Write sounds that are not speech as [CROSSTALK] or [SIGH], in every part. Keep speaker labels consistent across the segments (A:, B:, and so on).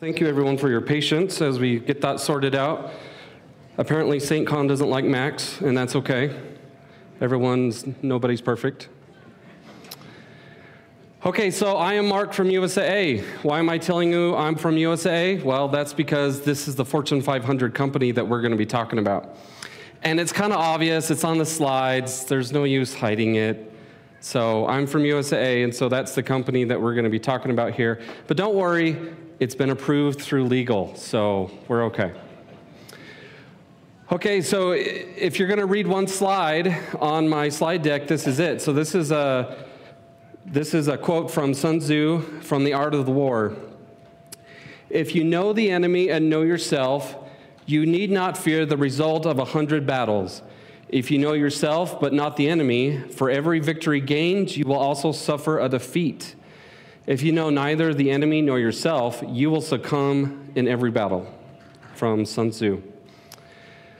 A: Thank you, everyone, for your patience as we get that sorted out. Apparently, SAINTCON doesn't like Macs, and that's okay. Everyone's, nobody's perfect. Okay, so I am Mark from USAA. Why am I telling you I'm from USAA? Well, that's because this is the Fortune 500 company that we're going to be talking about. And it's kind of obvious, it's on the slides, there's no use hiding it. So I'm from USAA, and so that's the company that we're going to be talking about here. But don't worry, it's been approved through legal, so we're okay. Okay, so if you're going to read one slide on my slide deck, this is it. So this is a this is a quote from Sun Tzu from The Art of the War. If you know the enemy and know yourself, you need not fear the result of a hundred battles. If you know yourself but not the enemy, for every victory gained, you will also suffer a defeat. If you know neither the enemy nor yourself, you will succumb in every battle. From Sun Tzu.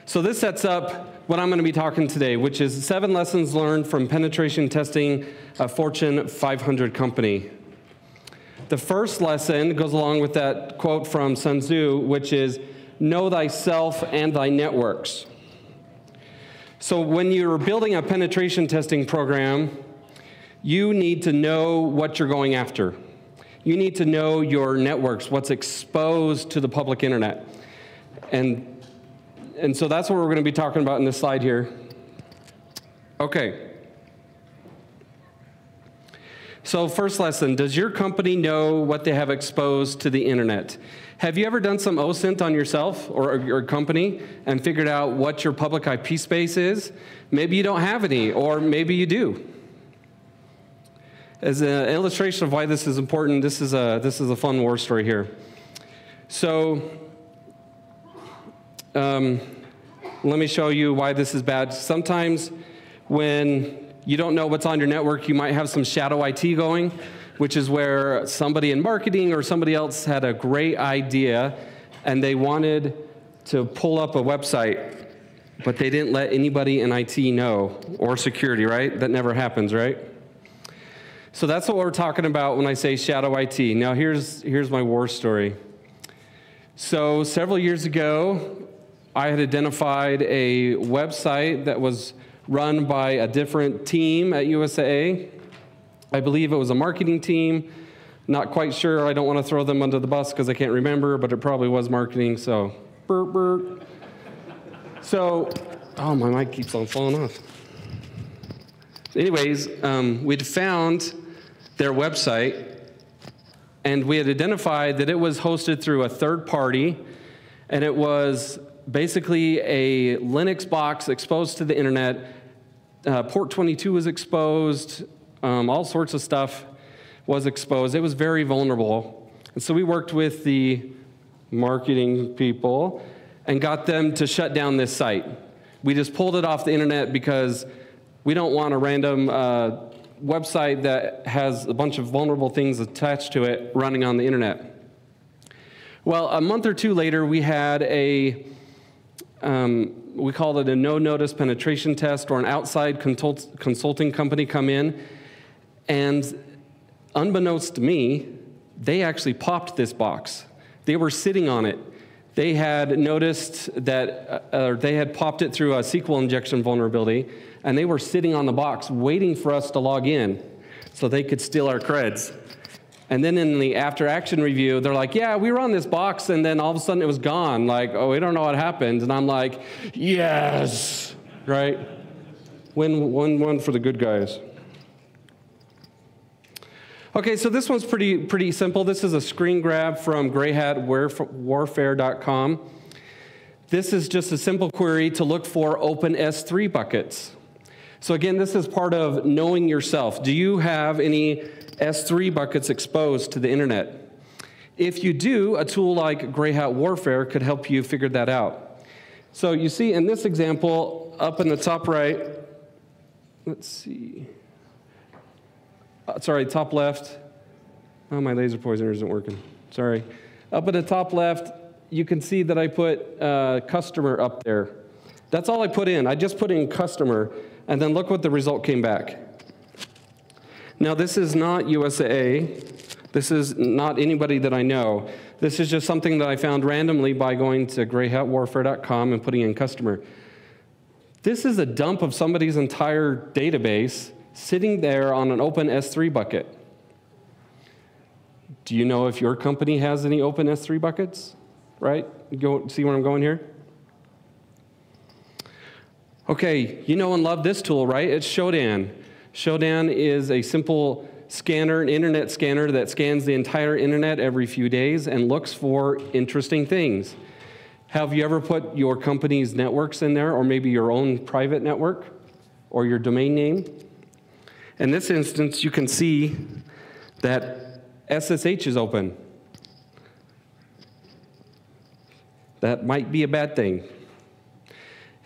A: So, this sets up what I'm going to be talking today, which is seven lessons learned from penetration testing a Fortune 500 company. The first lesson goes along with that quote from Sun Tzu, which is Know thyself and thy networks. So, when you're building a penetration testing program, you need to know what you're going after. You need to know your networks, what's exposed to the public internet. And, and so that's what we're going to be talking about in this slide here. Okay. So, first lesson Does your company know what they have exposed to the internet? Have you ever done some OSINT on yourself or your company and figured out what your public IP space is? Maybe you don't have any, or maybe you do. As an illustration of why this is important, this is a, this is a fun war story here. So, um, let me show you why this is bad. Sometimes when you don't know what's on your network, you might have some shadow IT going, which is where somebody in marketing or somebody else had a great idea and they wanted to pull up a website, but they didn't let anybody in IT know or security, right? That never happens, right? So that's what we're talking about when I say shadow IT. Now, here's, here's my war story. So, several years ago, I had identified a website that was run by a different team at USAA. I believe it was a marketing team. Not quite sure. I don't want to throw them under the bus because I can't remember, but it probably was marketing. So, burp, burp. So, oh, my mic keeps on falling off. Anyways, um, we'd found their website and we had identified that it was hosted through a third party and it was basically a Linux box exposed to the internet. Uh, port 22 was exposed, um, all sorts of stuff was exposed. It was very vulnerable. And so we worked with the marketing people and got them to shut down this site. We just pulled it off the internet because we don't want a random uh, website that has a bunch of vulnerable things attached to it running on the internet. Well, a month or two later, we had a, um, we called it a no notice penetration test or an outside consult- consulting company come in. And unbeknownst to me, they actually popped this box. They were sitting on it. They had noticed that, uh, they had popped it through a SQL injection vulnerability and they were sitting on the box waiting for us to log in so they could steal our creds. And then in the after action review, they're like, yeah, we were on this box, and then all of a sudden it was gone. Like, oh, we don't know what happened. And I'm like, yes, right? Win one, one for the good guys. Okay, so this one's pretty, pretty simple. This is a screen grab from grayhatwarfare.com. This is just a simple query to look for open S3 buckets. So, again, this is part of knowing yourself. Do you have any S3 buckets exposed to the internet? If you do, a tool like Gray Hat Warfare could help you figure that out. So, you see in this example, up in the top right, let's see, uh, sorry, top left. Oh, my laser pointer isn't working. Sorry. Up at the top left, you can see that I put uh, customer up there. That's all I put in. I just put in customer. And then look what the result came back. Now, this is not USAA. This is not anybody that I know. This is just something that I found randomly by going to grayhatwarfare.com and putting in customer. This is a dump of somebody's entire database sitting there on an open S3 bucket. Do you know if your company has any open S3 buckets? Right? Go see where I'm going here? Okay, you know and love this tool, right? It's Shodan. Shodan is a simple scanner, an internet scanner that scans the entire internet every few days and looks for interesting things. Have you ever put your company's networks in there, or maybe your own private network, or your domain name? In this instance, you can see that SSH is open. That might be a bad thing.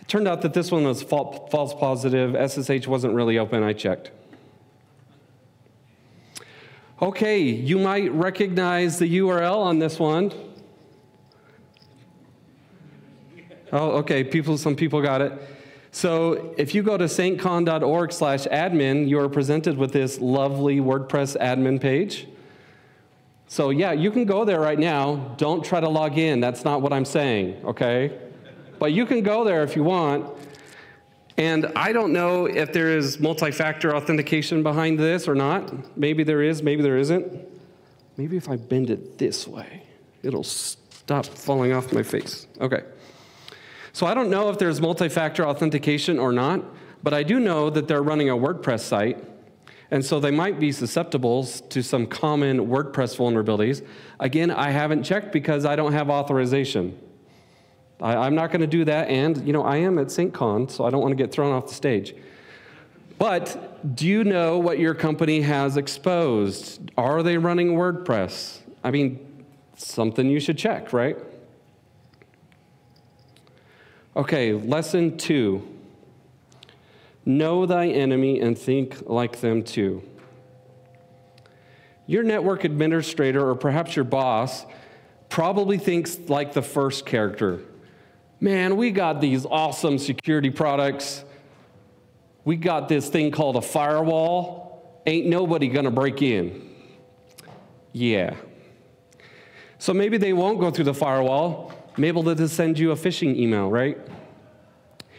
A: It turned out that this one was false positive. SSH wasn't really open, I checked. Okay, you might recognize the URL on this one. Oh, okay, people, some people got it. So if you go to saintcon.org slash admin, you are presented with this lovely WordPress admin page. So yeah, you can go there right now. Don't try to log in. That's not what I'm saying, okay? But you can go there if you want. And I don't know if there is multi-factor authentication behind this or not. Maybe there is, maybe there isn't. Maybe if I bend it this way, it'll stop falling off my face. Okay. So I don't know if there's multi-factor authentication or not, but I do know that they're running a WordPress site, and so they might be susceptible to some common WordPress vulnerabilities. Again, I haven't checked because I don't have authorization. I, am not going to do that, and you know I am at SAINTCON, so I don't want to get thrown off the stage. But do you know what your company has exposed? Are they running WordPress? I mean, something you should check, right? Okay, lesson two Know thy enemy and think like them too. Your network administrator, or perhaps your boss, probably thinks like the first character. Man, we got these awesome security products. We got this thing called a firewall. Ain't nobody gonna break in. Yeah. So maybe they won't go through the firewall. They'll just send you a phishing email, right?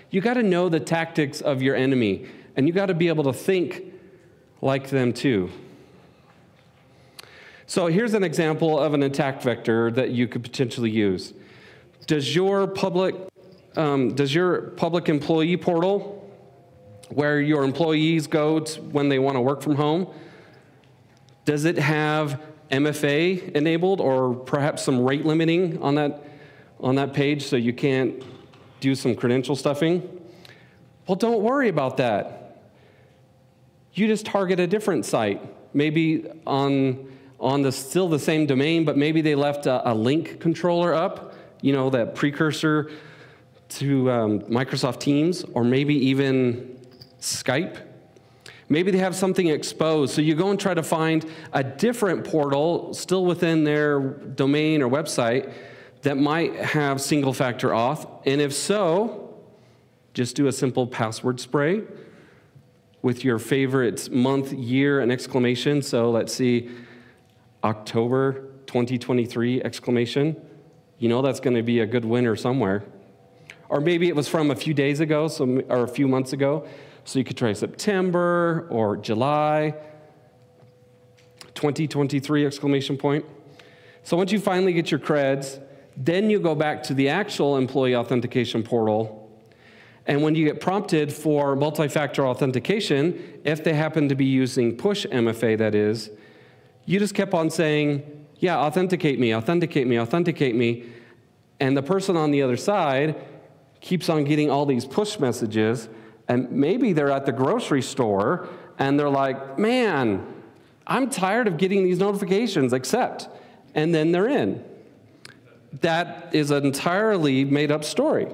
A: You got to know the tactics of your enemy, and you got to be able to think like them too. So here's an example of an attack vector that you could potentially use. Does your public um, does your public employee portal, where your employees go to when they want to work from home, does it have MFA enabled or perhaps some rate limiting on that on that page so you can't do some credential stuffing? Well, don't worry about that. You just target a different site, maybe on, on the, still the same domain, but maybe they left a, a Lync controller up, you know, that precursor to um, Microsoft Teams, or maybe even Skype. Maybe they have something exposed. So you go and try to find a different portal still within their domain or website that might have single factor auth? And if so, just do a simple password spray with your favorite month, year, and exclamation. So let's see, October 2023 exclamation. You know that's going to be a good winner somewhere. Or maybe it was from a few days ago, so, or a few months ago. So you could try September or July 2023 exclamation point. So once you finally get your creds, then you go back to the actual employee authentication portal. And when you get prompted for multi factor authentication, if they happen to be using push MFA, that is, you just kept on saying, Yeah, authenticate me, authenticate me, authenticate me. And the person on the other side keeps on getting all these push messages. And maybe they're at the grocery store and they're like, Man, I'm tired of getting these notifications, accept. And then they're in that is an entirely made up story.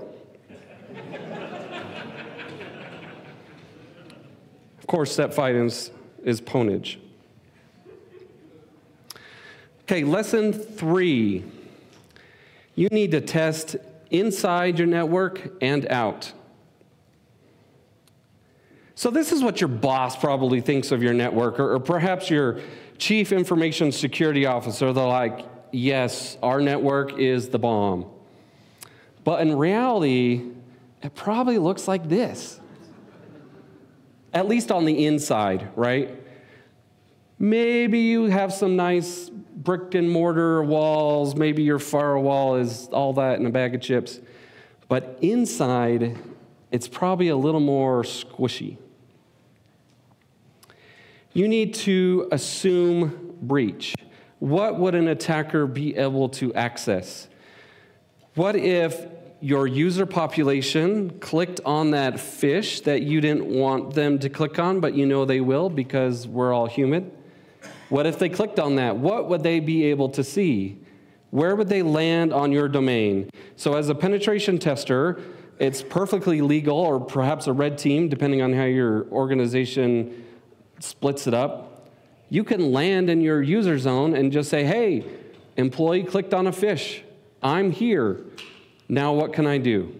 A: of course, step five is, is pwnage. Okay, lesson three. You need to test inside your network and out. So, this is what your boss probably thinks of your network, or, or perhaps your chief information security officer. They're like, yes, our network is the bomb. But in reality, it probably looks like this. At least on the inside, right? Maybe you have some nice brick and mortar walls. Maybe your firewall is all that in a bag of chips. But inside, it's probably a little more squishy. You need to assume breach. What would an attacker be able to access? What if your user population clicked on that phish that you didn't want them to click on, but you know they will because we're all human? What if they clicked on that? What would they be able to see? Where would they land on your domain? So, as a penetration tester, it's perfectly legal, or perhaps a red team, depending on how your organization splits it up. You can land in your user zone and just say, hey, employee clicked on a phish. I'm here. Now, what can I do?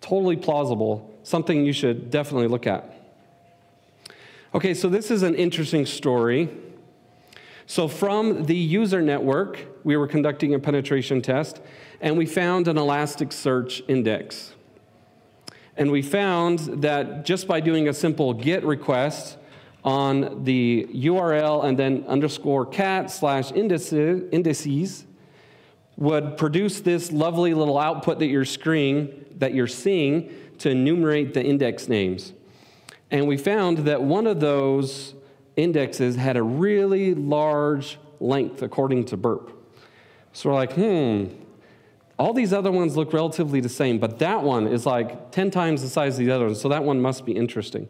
A: Totally plausible, something you should definitely look at. Okay, so this is an interesting story. So, from the user network, we were conducting a penetration test, and we found an Elasticsearch index. And we found that just by doing a simple GET request on the URL and then underscore cat slash indices, would produce this lovely little output that you're screen that you're seeing to enumerate the index names. And we found that one of those indexes had a really large length according to Burp. So we're like, hmm, all these other ones look relatively the same, but that one is like 10 times the size of the other one, so that one must be interesting.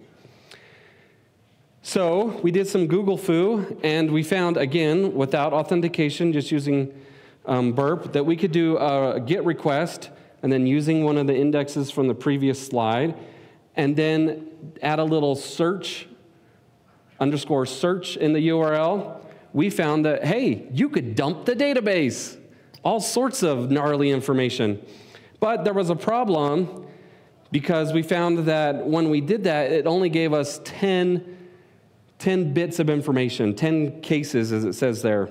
A: So we did some Google fu, and we found, again, without authentication, just using um, burp that we could do a GET request and then using one of the indexes from the previous slide, and then add a little search underscore search in the URL. We found that, hey, you could dump the database, all sorts of gnarly information. But there was a problem because we found that when we did that, it only gave us 10, 10 bits of information, 10 cases, as it says there.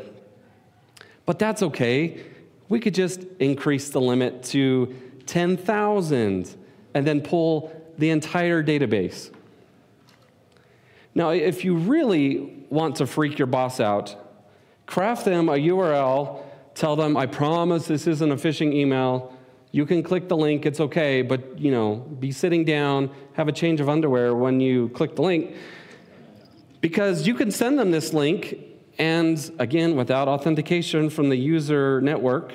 A: But that's okay. We could just increase the limit to 10,000 and then pull the entire database. Now, if you really want to freak your boss out, craft them a URL, tell them, I promise this isn't a phishing email. You can click the link, it's okay, but you know, be sitting down, have a change of underwear when you click the link. Because you can send them this link and again, without authentication from the user network,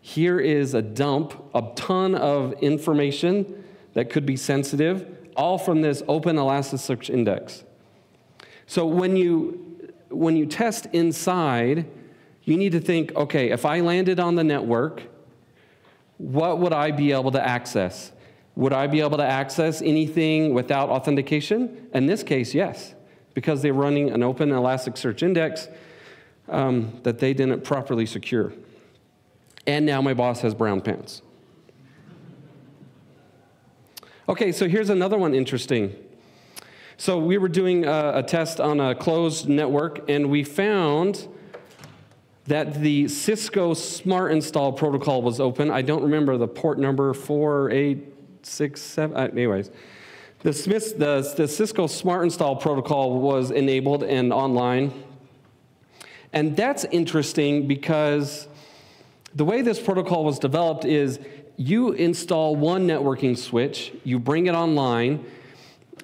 A: here is a dump, a ton of information that could be sensitive, all from this open Elasticsearch index. So when you, when you test inside, you need to think okay, if I landed on the network, what would I be able to access? Would I be able to access anything without authentication? In this case, yes because they're running an open Elasticsearch index um, that they didn't properly secure. And now my boss has brown pants. Okay, so here's another one interesting. So we were doing a, a test on a closed network, and we found that the Cisco Smart Install protocol was open. I don't remember the port number, 4867, uh, anyways. The, Smith, the, the Cisco Smart Install protocol was enabled and online. And that's interesting because the way this protocol was developed is you install one networking switch, you bring it online,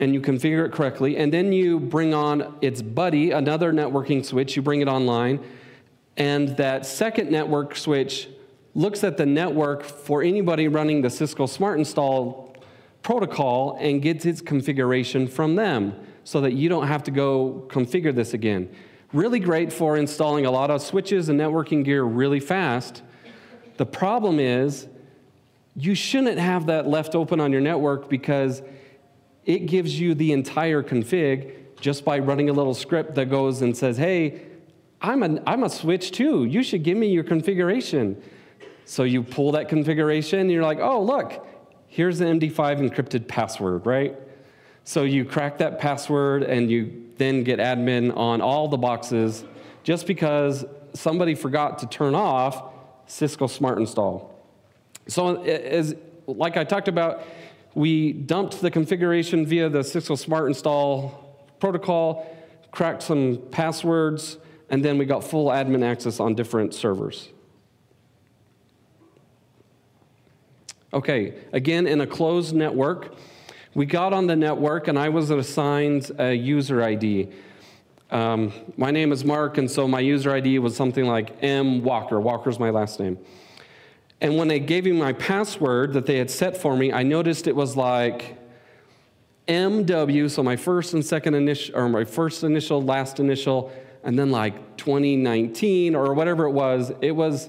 A: and you configure it correctly, and then you bring on its buddy, another networking switch, you bring it online, and that second network switch looks at the network for anybody running the Cisco Smart Install protocol and gets its configuration from them so that you don't have to go configure this again. Really great for installing a lot of switches and networking gear really fast. The problem is you shouldn't have that left open on your network because it gives you the entire config just by running a little script that goes and says, hey, I'm a, I'm a switch too. You should give me your configuration. So you pull that configuration and you're like, oh, look, here's the MD5 encrypted password, right? So you crack that password and you then get admin on all the boxes just because somebody forgot to turn off Cisco Smart Install. So as, like I talked about, we dumped the configuration via the Cisco Smart Install protocol, cracked some passwords, and then we got full admin access on different servers. Okay, again, in a closed network, we got on the network and I was assigned a user ID. Um, my name is Mark, and so my user ID was something like M Walker. Walker's my last name. And when they gave me my password that they had set for me, I noticed it was like MW, so my first and second initial, or my first initial, last initial, and then like 2019 or whatever it was. It was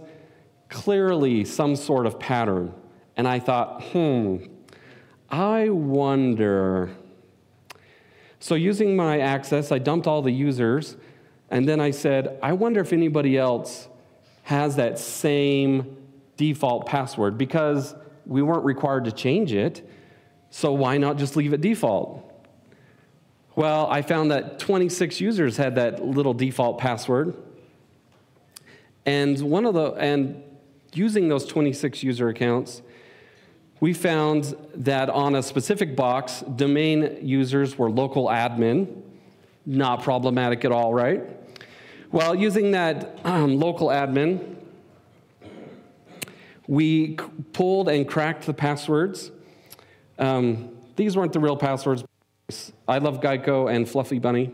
A: clearly some sort of pattern. And I thought, hmm, I wonder. So, using my access, I dumped all the users, and then I said, I wonder if anybody else has that same default password because we weren't required to change it. So, why not just leave it default? Well, I found that 26 users had that little default password. And one of the, and using those 26 user accounts, we found that on a specific box, domain users were local admin. Not problematic at all, right? Well, using that um, local admin, we pulled and cracked the passwords. Um, these weren't the real passwords. I love Geico and Fluffy Bunny.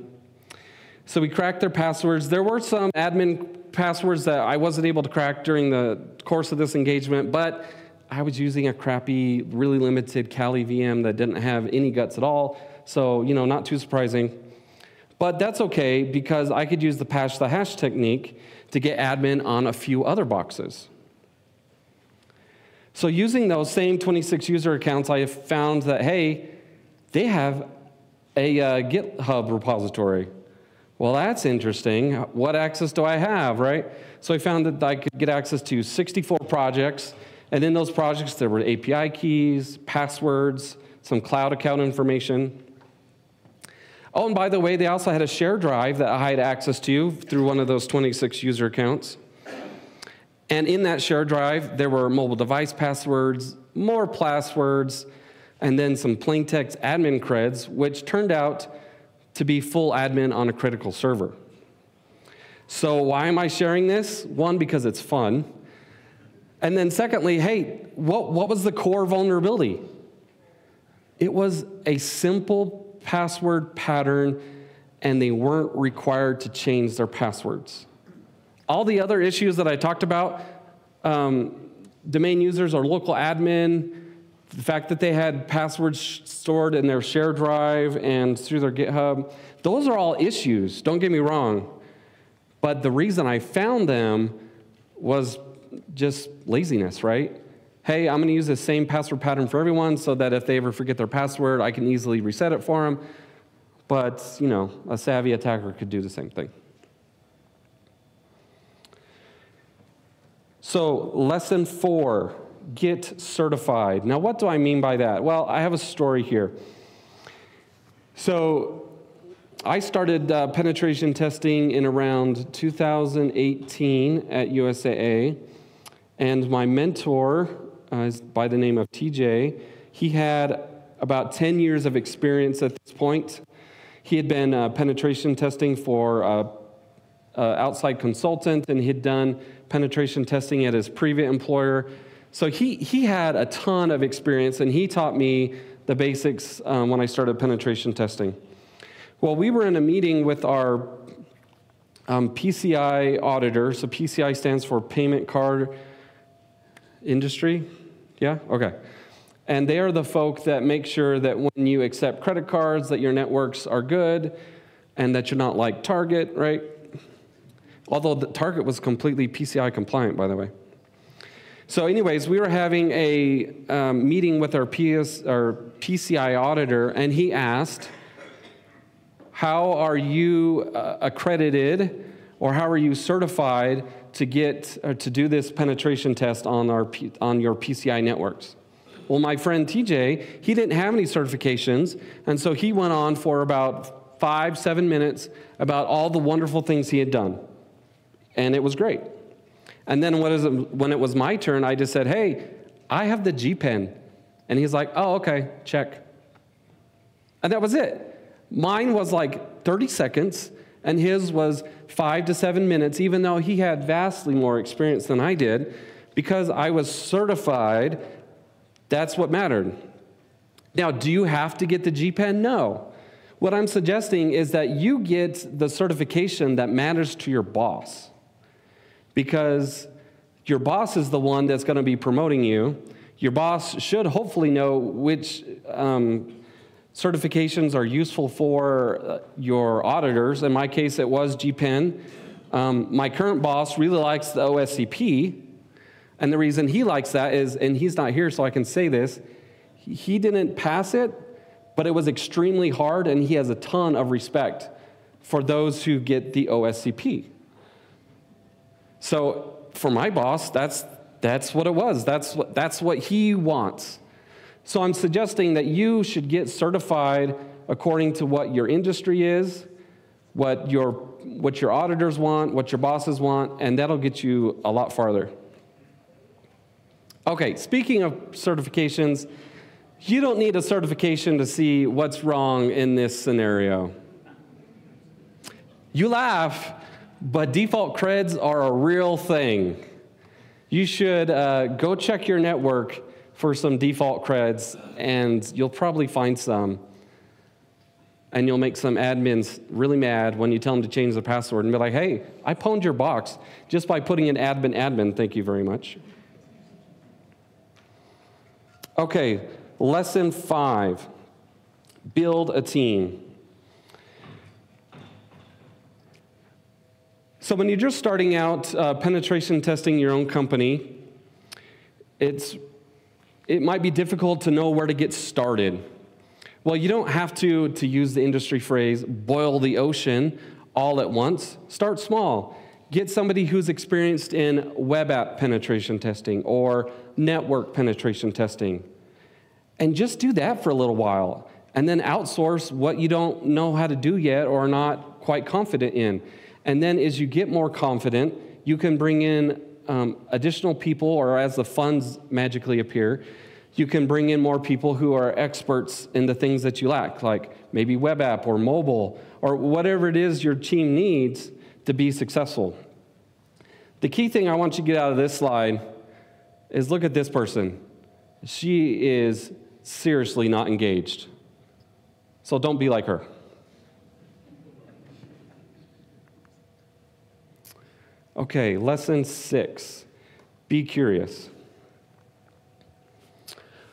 A: So we cracked their passwords. There were some admin passwords that I wasn't able to crack during the course of this engagement, but I was using a crappy, really limited Kali VM that didn't have any guts at all. So, you know, not too surprising. But that's okay because I could use the pass the hash technique to get admin on a few other boxes. So, using those same 26 user accounts, I have found that, hey, they have a uh, GitHub repository. Well, that's interesting. What access do I have, right? So, I found that I could get access to 64 projects and in those projects, there were API keys, passwords, some cloud account information. Oh, and by the way, they also had a share drive that I had access to through one of those 26 user accounts. And in that share drive, there were mobile device passwords, more passwords, and then some plain text admin creds, which turned out to be full admin on a critical server. So, why am I sharing this? One, because it's fun. And then, secondly, hey, what, what was the core vulnerability? It was a simple password pattern, and they weren't required to change their passwords. All the other issues that I talked about um, domain users or local admin, the fact that they had passwords stored in their share drive and through their GitHub, those are all issues, don't get me wrong. But the reason I found them was just laziness, right? Hey, I'm going to use the same password pattern for everyone so that if they ever forget their password, I can easily reset it for them. But, you know, a savvy attacker could do the same thing. So, lesson four get certified. Now, what do I mean by that? Well, I have a story here. So, I started uh, penetration testing in around 2018 at USAA. And my mentor uh, by the name of TJ. He had about 10 years of experience at this point. He had been uh, penetration testing for uh, uh, outside consultant, and he'd done penetration testing at his previous employer. So he, he had a ton of experience, and he taught me the basics um, when I started penetration testing. Well, we were in a meeting with our um, PCI auditor. So PCI stands for Payment Card industry? Yeah? Okay. And they are the folk that make sure that when you accept credit cards, that your networks are good and that you're not like Target, right? Although the Target was completely PCI compliant, by the way. So, anyways, we were having a um, meeting with our, PS, our PCI auditor, and he asked, How are you uh, accredited or how are you certified to get uh, to do this penetration test on, our, on your PCI networks. Well, my friend TJ, he didn't have any certifications, and so he went on for about five, seven minutes about all the wonderful things he had done. And it was great. And then what is when it was my turn, I just said, Hey, I have the GPEN. And he's like, Oh, okay, check. And that was it. Mine was like 30 seconds, and his was five to seven minutes, even though he had vastly more experience than I did, because I was certified. That's what mattered. Now, do you have to get the GPEN? No. What I'm suggesting is that you get the certification that matters to your boss, because your boss is the one that's going to be promoting you. Your boss should hopefully know which um, certifications are useful for uh, your auditors. In my case, it was GPEN. Um, my current boss really likes the OSCP, and the reason he likes that is, and he's not here, so I can say this, he didn't pass it, but it was extremely hard, and he has a ton of respect for those who get the OSCP. So for my boss, that's, that's what it was. That's what, that's what he wants. So I'm suggesting that you should get certified according to what your industry is, what your, what your auditors want, what your bosses want, and that'll get you a lot farther. Okay, speaking of certifications, you don't need a certification to see what's wrong in this scenario. You laugh, but default creds are a real thing. You should uh, go check your network for some default creds, and you'll probably find some. And you'll make some admins really mad when you tell them to change the password and be like, hey, I pwned your box just by putting in admin admin. Thank you very much. Okay, lesson five build a team. So, when you're just starting out uh, penetration testing your own company, it's it might be difficult to know where to get started. Well, you don't have to, to use the industry phrase, boil the ocean all at once. Start small. Get somebody who's experienced in web app penetration testing or network penetration testing. And just do that for a little while. And then outsource what you don't know how to do yet or are not quite confident in. And then as you get more confident, you can bring in um, additional people, or as the funds magically appear, you can bring in more people who are experts in the things that you lack, like maybe web app or mobile or whatever it is your team needs to be successful. The key thing I want you to get out of this slide is look at this person. She is seriously not engaged. So don't be like her. Okay, lesson six be curious.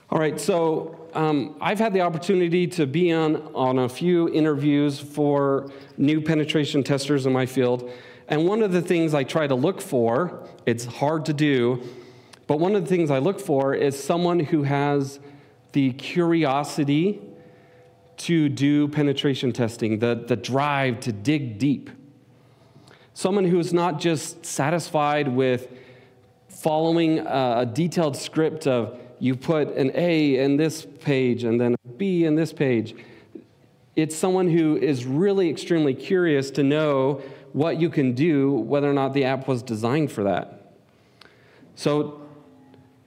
A: All right, so um, I've had the opportunity to be on, on a few interviews for new penetration testers in my field. And one of the things I try to look for, it's hard to do, but one of the things I look for is someone who has the curiosity to do penetration testing, the, the drive to dig deep. Someone who is not just satisfied with following a detailed script of you put an A in this page and then a B in this page. It's someone who is really extremely curious to know what you can do, whether or not the app was designed for that. So,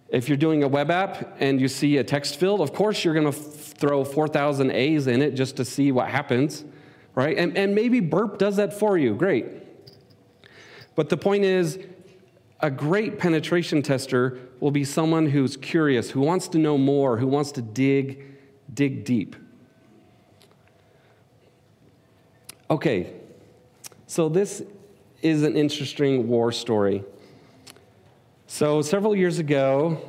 A: if you're doing a web app and you see a text field, of course you're going to throw 4,000 A's in it just to see what happens, right? And, and maybe Burp does that for you. Great. But the point is, a great penetration tester will be someone who's curious, who wants to know more, who wants to dig, dig deep. Okay, so this is an interesting war story. So, several years ago,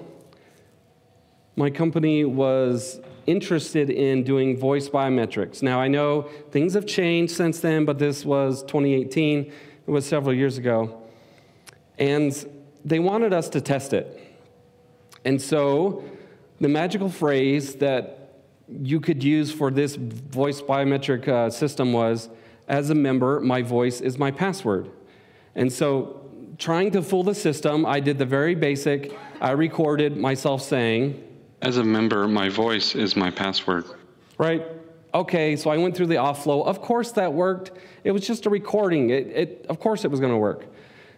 A: my company was interested in doing voice biometrics. Now, I know things have changed since then, but this was 2018. It was several years ago. And they wanted us to test it. And so the magical phrase that you could use for this voice biometric uh, system was as a member, my voice is my password. And so, trying to fool the system, I did the very basic. I recorded myself saying,
B: As a member, my voice is my password.
A: Right? Okay, so I went through the offload. Of course that worked. It was just a recording. It, it, of course it was going to work.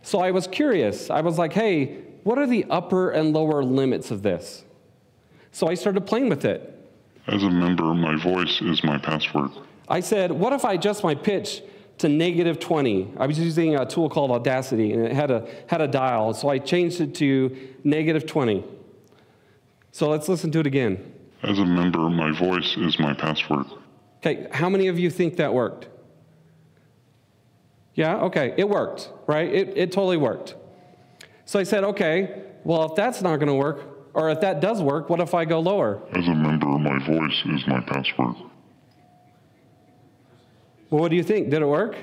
A: So I was curious. I was like, hey, what are the upper and lower limits of this? So I started playing with it.
C: As a member, my voice is my password.
A: I said, what if I adjust my pitch to negative 20? I was using a tool called Audacity, and it had a, had a dial, so I changed it to negative 20. So let's listen to it again.
C: As a member, my voice is my password.
A: Okay, how many of you think that worked? Yeah, okay, it worked, right? It, it totally worked. So I said, okay, well, if that's not going to work, or if that does work, what if I go lower?
C: As a member, my voice is my password.
A: Well, what do you think? Did it work?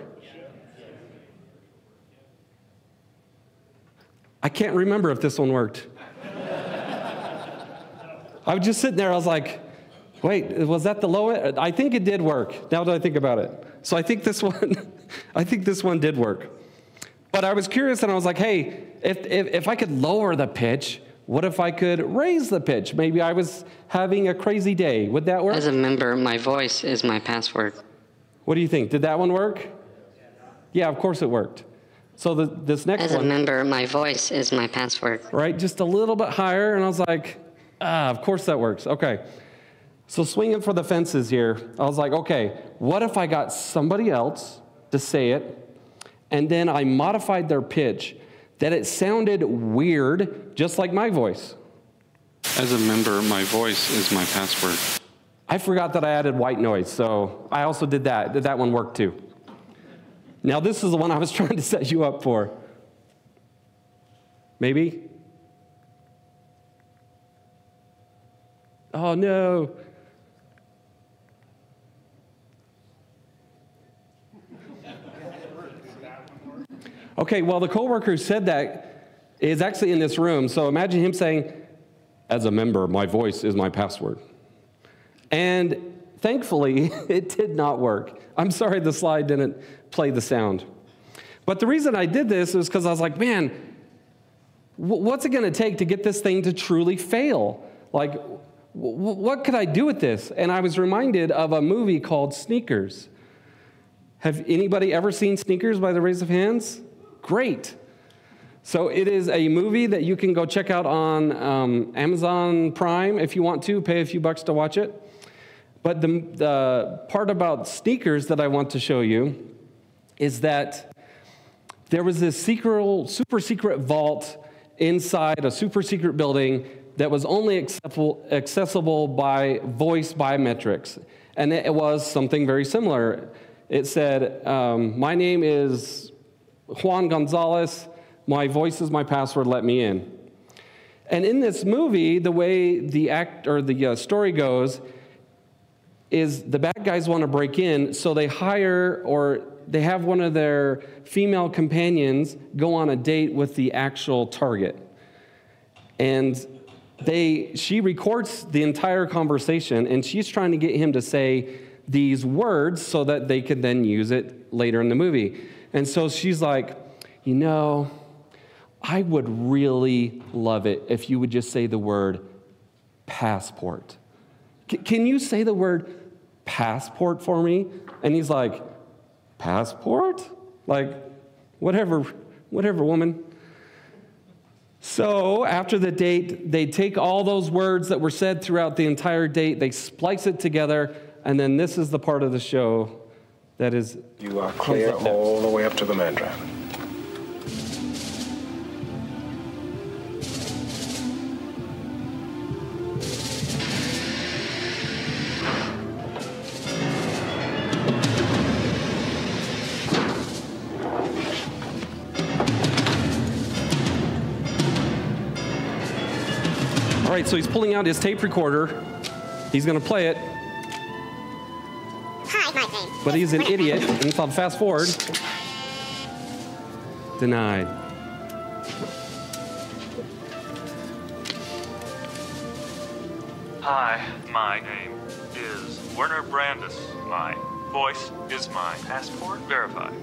A: I can't remember if this one worked. [LAUGHS] I was just sitting there, I was like, wait, was that the low end? I think it did work, now that I think about it. So I think this [LAUGHS] one, I think this one did work. But I was curious and I was like, hey, if, if, if I could lower the pitch, what if I could raise the pitch? Maybe I was having a crazy day. Would that work?
D: As a member, my voice is my password.
A: What do you think? Did that one work? Yeah, of course it worked. So the, this next
D: As a
A: one,
D: member, my voice is my password.
A: right, just a little bit higher, and I was like, ah, of course that works. Okay. So swinging for the fences here, I was like, okay, what if I got somebody else to say it, and then I modified their pitch that it sounded weird, just like my voice?
B: As a member, my voice is my password.
A: I forgot that I added white noise, so I also did that. Did that one work too? Now, this is the one I was [LAUGHS] trying to set you up for. Maybe? Oh no. Okay, well, the coworker who said that is actually in this room. So imagine him saying, As a member, my voice is my password. And thankfully, [LAUGHS] it did not work. I'm sorry the slide didn't play the sound. But the reason I did this was because I was like, man, what's it going to take to get this thing to truly fail? Like, what could I do with this? And I was reminded of a movie called Sneakers. Have anybody ever seen Sneakers by the raise of hands? Great. So it is a movie that you can go check out on um, Amazon Prime if you want to, pay a few bucks to watch it. But the, the part about sneakers that I want to show you is that there was this secret, super secret vault inside a super secret building that was only accessible, accessible by voice biometrics. And it was something very similar. It said, um, My name is Juan Gonzalez. My voice is my password. Let me in. And in this movie, the way the act or the uh, story goes is the bad guys want to break in, so they hire or they have one of their female companions go on a date with the actual target. And they, she records the entire conversation and she's trying to get him to say these words so that they could then use it later in the movie. And so she's like, you know, I would really love it if you would just say the word passport. C- can you say the word passport for me? And he's like, passport? Like, whatever, whatever, woman. So after the date, they take all those words that were said throughout the entire date, they splice it together, and then this is the part of the show that is.
E: You are clear all the way up to the mandrel.
A: All right, so he's pulling out his tape recorder. He's going to play it,
F: Hi, my name.
A: but he's an idiot. And it's on fast forward. Denied.
G: Hi, my name is Werner Brandes. My voice is my passport. Verified.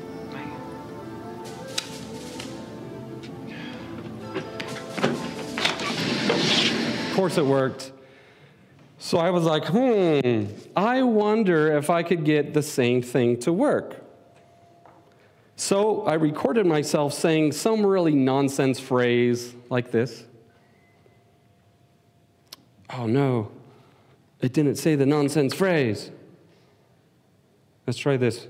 A: Of course, it worked. So I was like, hmm, I wonder if I could get the same thing to work. So I recorded myself saying some really nonsense phrase like this. Oh no, it didn't say the nonsense phrase. Let's try this.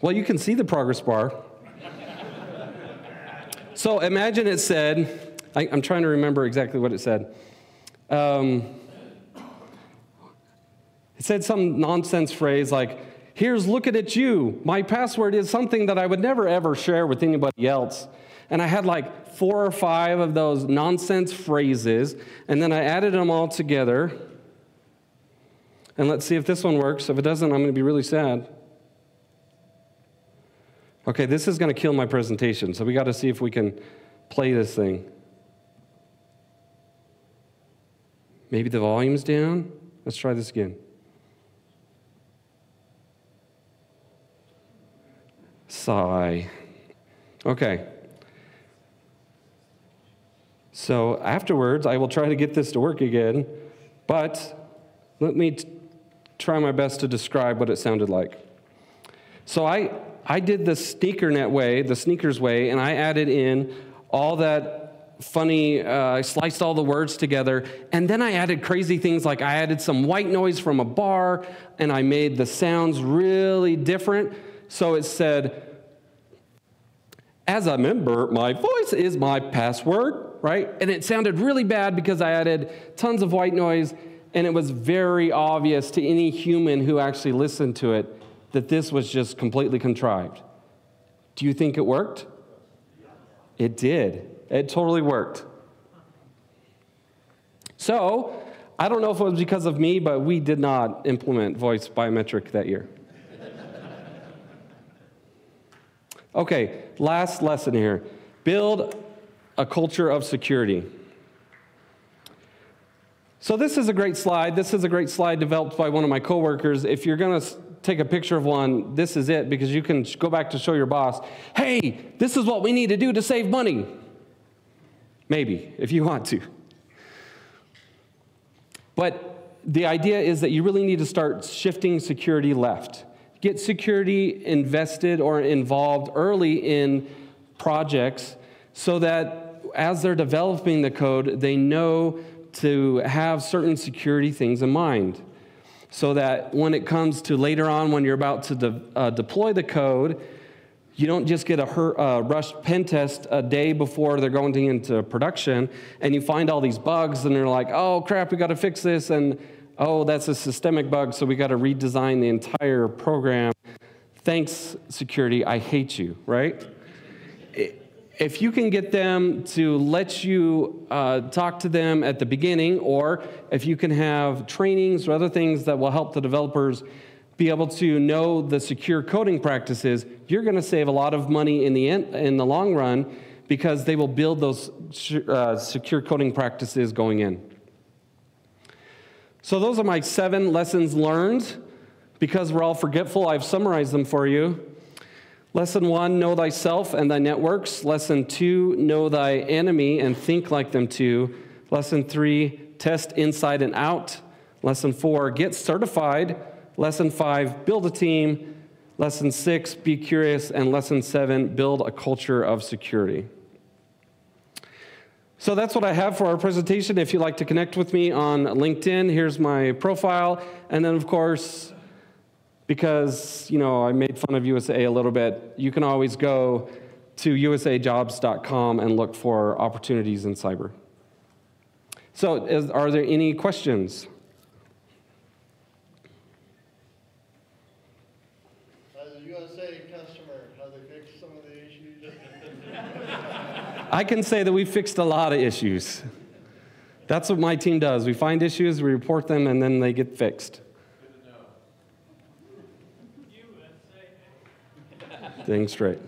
A: Well, you can see the progress bar. So imagine it said, I, am trying to remember exactly what it said. Um, it said some nonsense phrase like, here's looking at you. My password is something that I would never ever share with anybody else. And I had like four or five of those nonsense phrases, and then I added them all together. And let's see if this one works. If it doesn't, I'm going to be really sad. Okay, this is going to kill my presentation, so we got to see if we can play this thing. Maybe the volume's down? Let's try this again. Sigh. Okay. So afterwards, I will try to get this to work again, but let me try my best to describe what it sounded like. So I, I did the sneakernet way, the sneakers way, and I added in all that funny, uh, I sliced all the words together, and then I added crazy things like I added some white noise from a bar, and I made the sounds really different. So it said, as a member, my voice is my password, right? And it sounded really bad because I added tons of white noise, and it was very obvious to any human who actually listened to it that this was just completely contrived. Do you think it worked? It did. It totally worked. So, I don't know if it was because of me, but we did not implement voice biometric that year. [LAUGHS] okay, last lesson here build a culture of security. So, this is a great slide. This is a great slide developed by one of my coworkers. If you're going to take a picture of one, this is it, because you can go back to show your boss, hey, this is what we need to do to save money. Maybe, if you want to. But the idea is that you really need to start shifting security left. Get security invested or involved early in projects so that as they're developing the code, they know to have certain security things in mind so that when it comes to later on when you're about to de- uh, deploy the code, you don't just get a her- uh, rush pen test a day before they're going into production and you find all these bugs and they're like, oh crap, we got to fix this. And oh, that's a systemic bug, so we got to redesign the entire program. Thanks, security, I hate you, right? If you can get them to let you uh, talk to them at the beginning, or if you can have trainings or other things that will help the developers be able to know the secure coding practices, you're going to save a lot of money in the, in the long run because they will build those uh, secure coding practices going in. So, those are my seven lessons learned. Because we're all forgetful, I've summarized them for you. Lesson one, know thyself and thy networks. Lesson two, know thy enemy and think like them too. Lesson three, test inside and out. Lesson four, get certified. Lesson five, build a team. Lesson six, be curious. And lesson seven, build a culture of security. So that's what I have for our presentation. If you'd like to connect with me on LinkedIn, here's my profile. And then, of course, because, you know, I made fun of USAA a little bit, you can always go to usaajobs.com and look for opportunities in cyber. So, is, are there any questions?
F: As a USAA customer, have they fixed some of the issues?
A: I can say that we fixed a lot of issues. That's what my team does. We find issues, we report them, and then they get fixed. Things straight.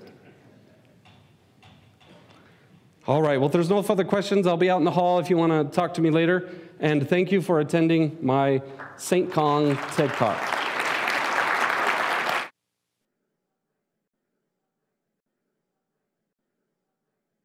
A: All right, well, if there's no further questions, I'll be out in the hall if you want to talk to me later. And thank you for attending my SAINTCON TED Talk.